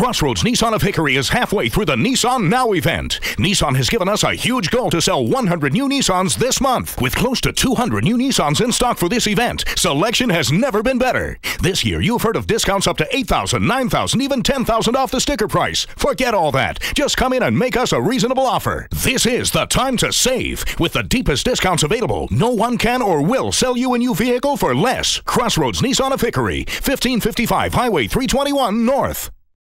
Crossroads Nissan of Hickory is halfway through the Nissan Now event. Nissan has given us a huge goal to sell 100 new Nissans this month. With close to 200 new Nissans in stock for this event, selection has never been better. This year, you've heard of discounts up to 8,000, 9,000, even 10,000 off the sticker price. Forget all that. Just come in and make us a reasonable offer. This is the time to save. With the deepest discounts available, no one can or will sell you a new vehicle for less. Crossroads Nissan of Hickory, 1555 Highway 321 North.